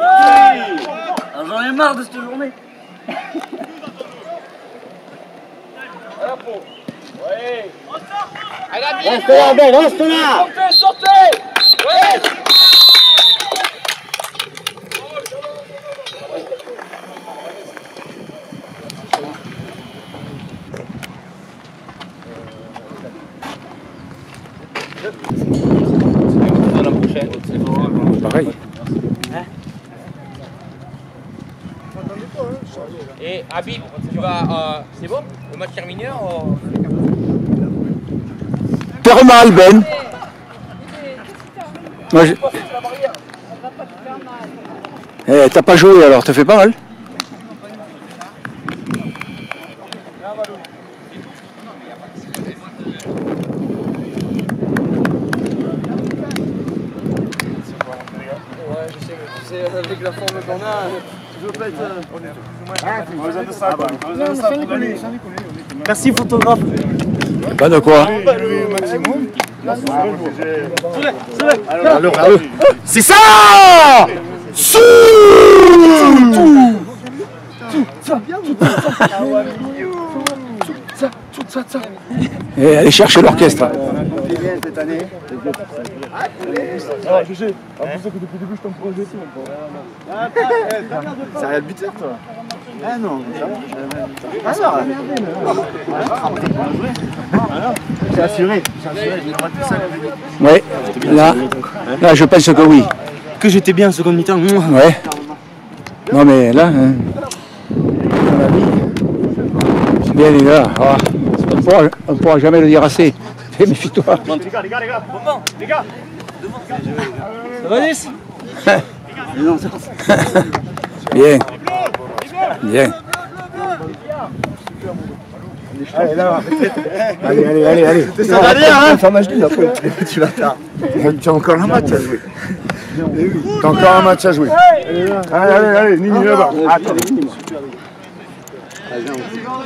Ah, J'en ai marre de cette journée. Allez, Sortez, sortez. Pareil. Et Habib, tu vas. euh, c'est bon? Le match terminé ou- Faire mal, Ben. Moi, je- Eh, t'as pas joué alors, te fais pas mal je sais, mais tu sais, avec la forme qu'on a, je veux pas être... Merci photographe. Pas de quoi C'est ça Sous Et allez chercher l'orchestre. C'est rien le buteur, toi. Ah non, Ah non C'est assuré, c'est assuré, je plus ça Ouais, là, là je pense que oui. Que j'étais bien en seconde mi-temps. Ouais. Non mais là, hein, mon bien les gars. ah, on ne pourra jamais le dire assez. Eh, Méfie-toi. Ça va, Nice Bien. Bien. Allez, là, allez, allez, allez, allez. Ça va bien, hein Faire match nul après, tu vas tard. Tu as encore un match à jouer. T'as encore un match à jouer. Allez, allez, allez, Nini là-bas. Attends. Allez,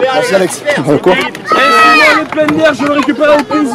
Merci Alex. Bon, quoi Laissez-moi le plein d'air, je le récupère avec plaisir.